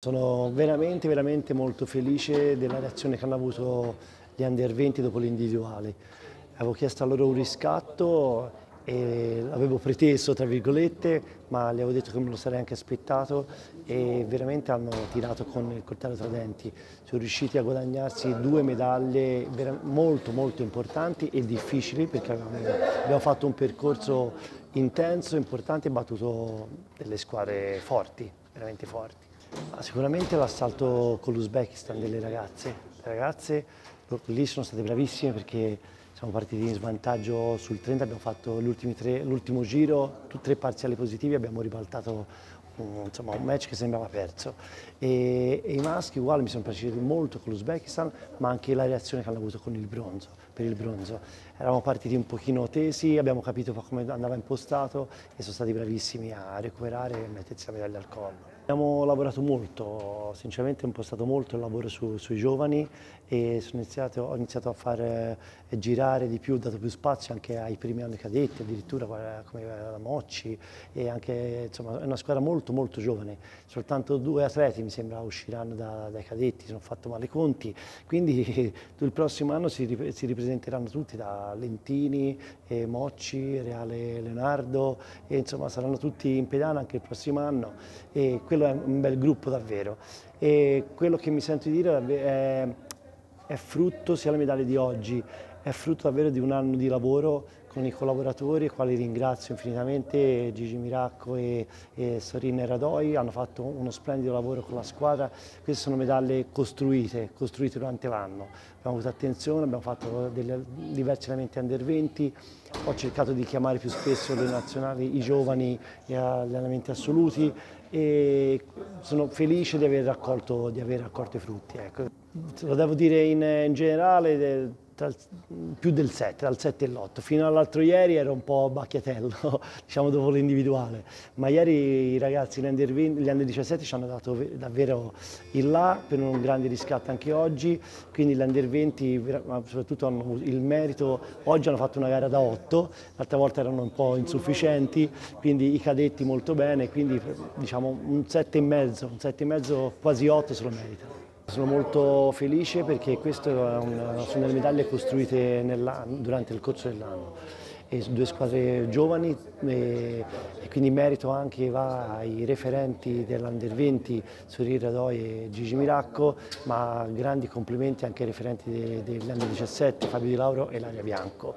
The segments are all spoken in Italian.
Sono veramente, veramente molto felice della reazione che hanno avuto gli under 20 dopo l'individuale. Avevo chiesto a loro un riscatto e l'avevo preteso, tra virgolette, ma gli avevo detto che me lo sarei anche aspettato e veramente hanno tirato con il coltello tra denti. Sono riusciti a guadagnarsi due medaglie molto, molto importanti e difficili perché abbiamo fatto un percorso intenso, importante e battuto delle squadre forti, veramente forti. Sicuramente l'assalto con l'Uzbekistan delle ragazze. Le ragazze lì sono state bravissime perché siamo partiti in svantaggio sul 30, abbiamo fatto l'ultimo giro, tre parziali positivi, abbiamo ribaltato un, insomma, un match che sembrava perso. E, e i maschi uguali mi sono piaciuti molto con l'Uzbekistan, ma anche la reazione che hanno avuto il bronzo, per il bronzo. Eravamo partiti un pochino tesi, abbiamo capito come andava impostato e sono stati bravissimi a recuperare e mettersi la medaglia al collo. Abbiamo lavorato molto, sinceramente ho impostato molto il lavoro su, sui giovani e iniziato, ho iniziato a far girare di più, ho dato più spazio anche ai primi anni cadetti, addirittura come la Mocci e anche, insomma, è una squadra molto molto giovane, soltanto due atleti mi sembra usciranno da, dai cadetti, sono fatto male i conti, quindi il prossimo anno si, si ripresenteranno tutti da Lentini, Mocci, Reale Leonardo e insomma saranno tutti in pedana anche il prossimo anno quello è un bel gruppo davvero. E quello che mi sento di dire è, è frutto sia la medaglia di oggi, è frutto davvero di un anno di lavoro con i collaboratori, quali ringrazio infinitamente, Gigi Miracco e, e Sorina Radoi, hanno fatto uno splendido lavoro con la squadra, queste sono medaglie costruite, costruite durante l'anno, abbiamo avuto attenzione, abbiamo fatto delle, diversi elementi under 20, ho cercato di chiamare più spesso le nazionali, i giovani gli allenamenti assoluti e sono felice di aver raccolto, di aver raccolto i frutti. Ecco. Lo devo dire in, in generale, tra, più del 7, dal 7 e l'8. Fino all'altro ieri ero un po' bacchiatello, diciamo dopo l'individuale, ma ieri i ragazzi, gli under, 20, gli under 17 ci hanno dato davvero il là per un grande riscatto anche oggi, quindi gli under 20 soprattutto hanno il merito, oggi hanno fatto una gara da 8, l'altra volta erano un po' insufficienti, quindi i cadetti molto bene, quindi diciamo un 7 e mezzo, un 7 e mezzo quasi 8 se lo meritano. Sono molto felice perché queste sono delle medaglie costruite durante il corso dell'anno. Due squadre giovani e, e, quindi merito anche va ai referenti dell'Under 20, Soriri Radoi e Gigi Miracco, ma grandi complimenti anche ai referenti dell'Under 17, Fabio Di Lauro e Laria Bianco.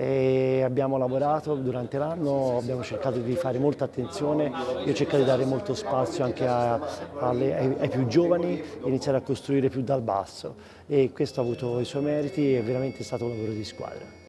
E abbiamo lavorato durante l'anno, abbiamo cercato di fare molta attenzione, io ho cercato di dare molto spazio anche a, alle, ai, ai, più giovani iniziare a costruire più dal basso e questo ha avuto i suoi meriti e veramente è stato un lavoro di squadra.